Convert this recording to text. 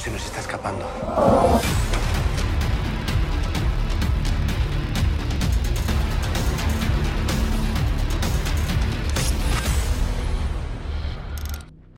se nos está escapando.